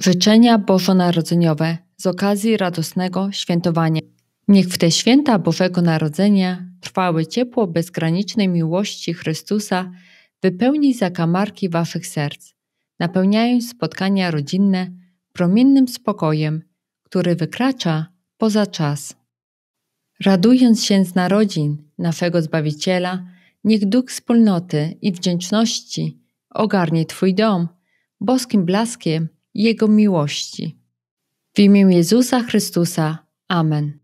Życzenia bożonarodzeniowe z okazji radosnego świętowania. Niech w te święta Bożego Narodzenia trwały ciepło bezgranicznej miłości Chrystusa wypełni zakamarki waszych serc, napełniając spotkania rodzinne promiennym spokojem, który wykracza poza czas. Radując się z narodzin naszego Zbawiciela, niech duch wspólnoty i wdzięczności ogarnie Twój dom boskim blaskiem Jego miłości. W imię Jezusa Chrystusa. Amen.